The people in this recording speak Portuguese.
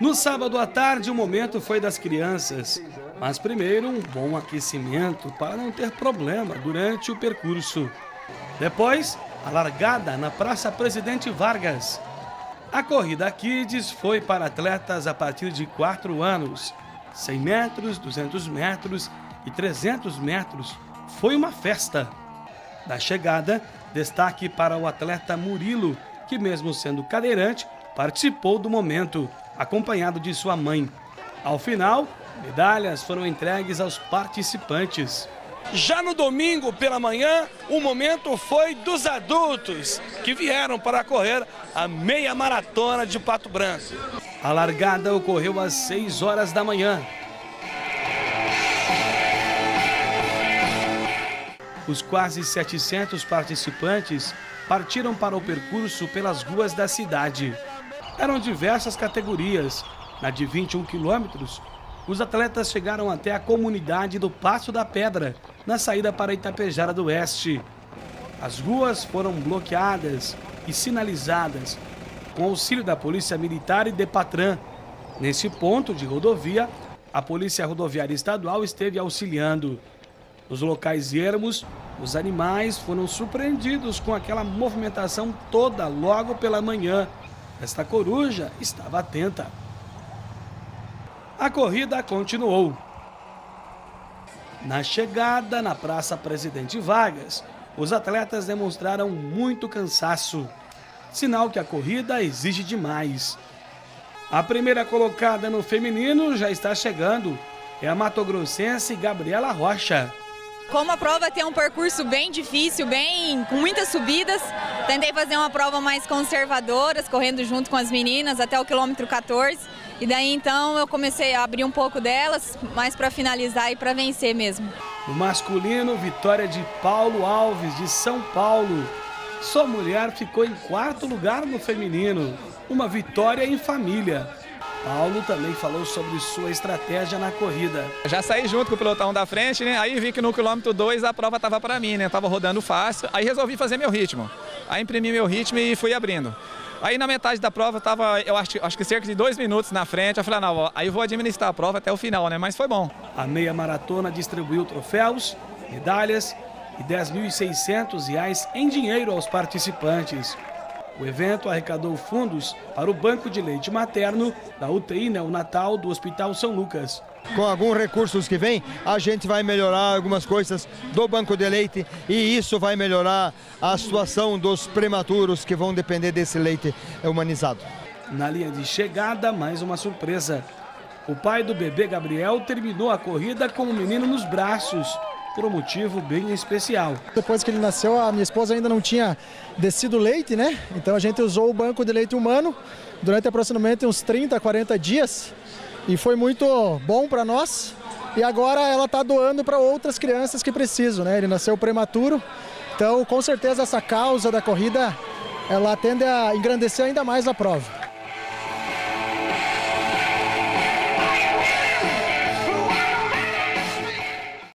No sábado à tarde, o momento foi das crianças, mas primeiro um bom aquecimento para não ter problema durante o percurso. Depois, a largada na Praça Presidente Vargas. A corrida Kids foi para atletas a partir de 4 anos. 100 metros, 200 metros e 300 metros. Foi uma festa. Da chegada, destaque para o atleta Murilo, que, mesmo sendo cadeirante, participou do momento, acompanhado de sua mãe. Ao final, medalhas foram entregues aos participantes. Já no domingo pela manhã, o momento foi dos adultos que vieram para correr a meia maratona de Pato Branco. A largada ocorreu às 6 horas da manhã. Os quase 700 participantes partiram para o percurso pelas ruas da cidade. Eram diversas categorias. Na de 21 quilômetros, os atletas chegaram até a comunidade do Passo da Pedra, na saída para Itapejara do Oeste. As ruas foram bloqueadas e sinalizadas com auxílio da Polícia Militar e Depatran. Nesse ponto de rodovia, a Polícia Rodoviária Estadual esteve auxiliando. Nos locais ermos, os animais foram surpreendidos com aquela movimentação toda logo pela manhã. Esta coruja estava atenta. A corrida continuou. Na chegada na Praça Presidente Vargas, os atletas demonstraram muito cansaço, sinal que a corrida exige demais. A primeira colocada no feminino já está chegando, é a matogrossense Gabriela Rocha. Como a prova tem um percurso bem difícil, bem com muitas subidas, tentei fazer uma prova mais conservadora, correndo junto com as meninas até o quilômetro 14. E daí então eu comecei a abrir um pouco delas, mais para finalizar e para vencer mesmo. No masculino, vitória de Paulo Alves, de São Paulo. Sua mulher ficou em quarto lugar no feminino. Uma vitória em família. Paulo também falou sobre sua estratégia na corrida. Já saí junto com o pelotão da frente, né? Aí vi que no quilômetro 2 a prova estava para mim, né? Tava rodando fácil. Aí resolvi fazer meu ritmo. Aí imprimi meu ritmo e fui abrindo. Aí na metade da prova eu tava, eu acho, acho que cerca de dois minutos na frente. Eu falei, ah, não, aí eu vou administrar a prova até o final, né? Mas foi bom. A meia maratona distribuiu troféus, medalhas e 10.600 reais em dinheiro aos participantes. O evento arrecadou fundos para o Banco de Leite Materno da UTI Neonatal do Hospital São Lucas. Com alguns recursos que vem, a gente vai melhorar algumas coisas do banco de leite e isso vai melhorar a situação dos prematuros que vão depender desse leite humanizado. Na linha de chegada, mais uma surpresa. O pai do bebê Gabriel terminou a corrida com o menino nos braços por um motivo bem especial. Depois que ele nasceu, a minha esposa ainda não tinha descido leite, né? Então a gente usou o banco de leite humano durante aproximadamente uns 30, 40 dias e foi muito bom para nós. E agora ela está doando para outras crianças que precisam, né? Ele nasceu prematuro, então com certeza essa causa da corrida ela tende a engrandecer ainda mais a prova.